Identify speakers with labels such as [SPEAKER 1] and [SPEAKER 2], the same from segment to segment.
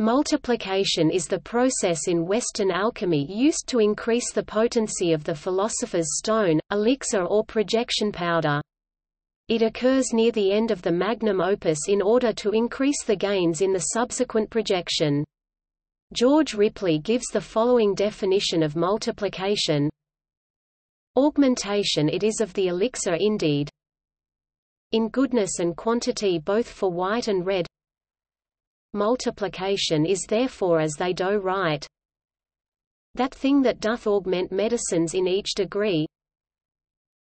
[SPEAKER 1] Multiplication is the process in Western alchemy used to increase the potency of the philosopher's stone, elixir or projection powder. It occurs near the end of the magnum opus in order to increase the gains in the subsequent projection. George Ripley gives the following definition of multiplication Augmentation it is of the elixir indeed in goodness and quantity both for white and red Multiplication is therefore as they do write. That thing that doth augment medicines in each degree,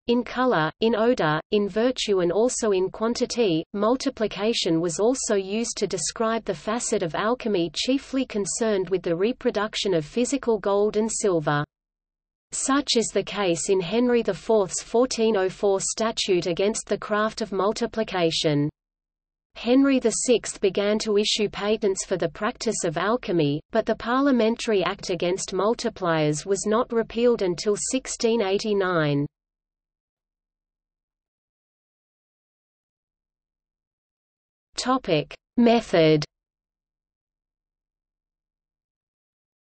[SPEAKER 1] in color, in odor, in virtue and also in quantity, multiplication was also used to describe the facet of alchemy chiefly concerned with the reproduction of physical gold and silver. Such is the case in Henry IV's 1404 statute against the craft of multiplication. Henry VI began to issue patents for the practice of alchemy, but the Parliamentary Act against multipliers was not repealed until 1689. Method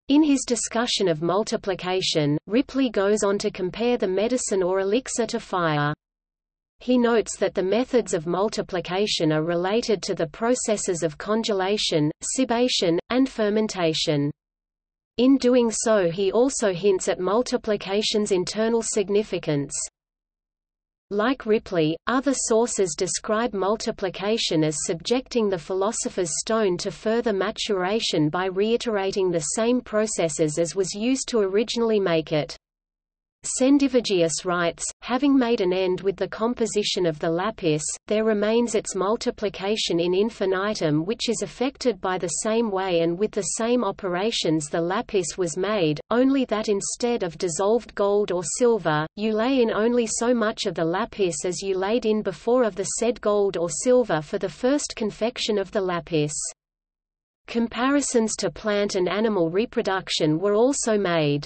[SPEAKER 1] In his discussion of multiplication, Ripley goes on to compare the medicine or elixir to fire. He notes that the methods of multiplication are related to the processes of congelation, cibation, and fermentation. In doing so he also hints at multiplication's internal significance. Like Ripley, other sources describe multiplication as subjecting the philosopher's stone to further maturation by reiterating the same processes as was used to originally make it. Sendivogius writes, having made an end with the composition of the lapis, there remains its multiplication in infinitum which is effected by the same way and with the same operations the lapis was made, only that instead of dissolved gold or silver, you lay in only so much of the lapis as you laid in before of the said gold or silver for the first confection of the lapis. Comparisons to plant and animal reproduction were also made.